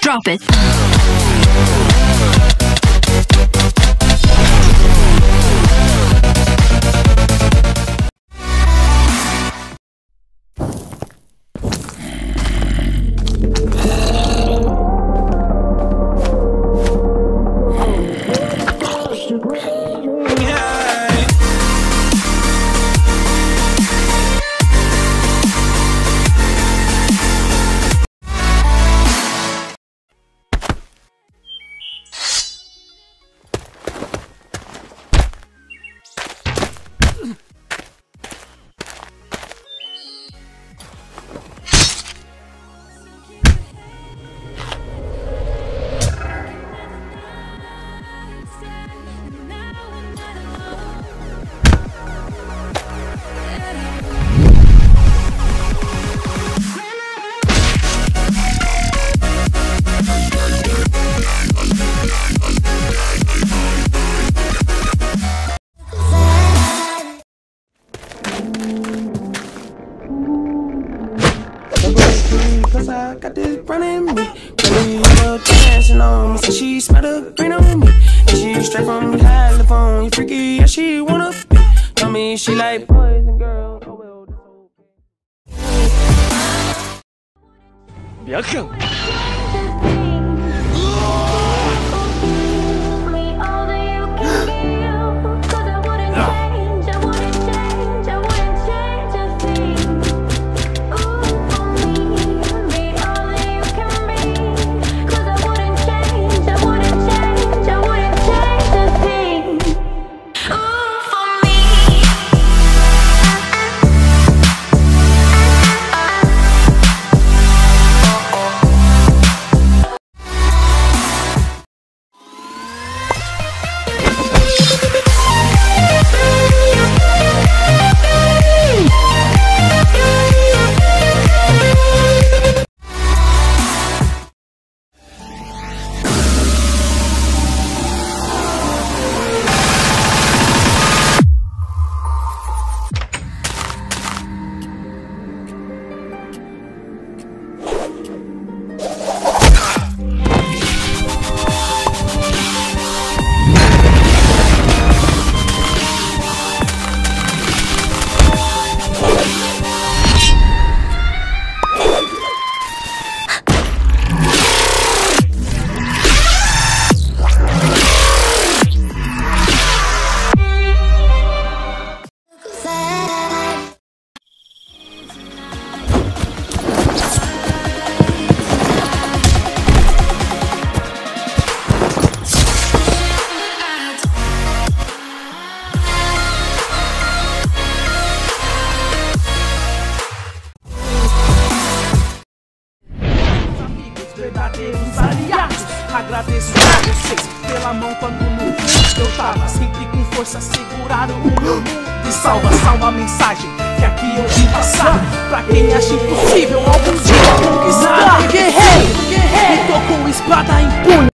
Drop it. Cause I got this running me. Girlie up dancing on me. So she smell the green on me. And she straight from California. Freaky, yeah, she wanna be. Tell me she like boys and girls. Oh well, that's okay. Agradeço a vocês pela mão quando no fundo eu tava. Sempre com força seguraram o meu mundo. E salva, salva a mensagem que aqui eu vim passar. Pra quem acha impossível algum dia conquistar. Guerreiro, guerreiro, tô com espada em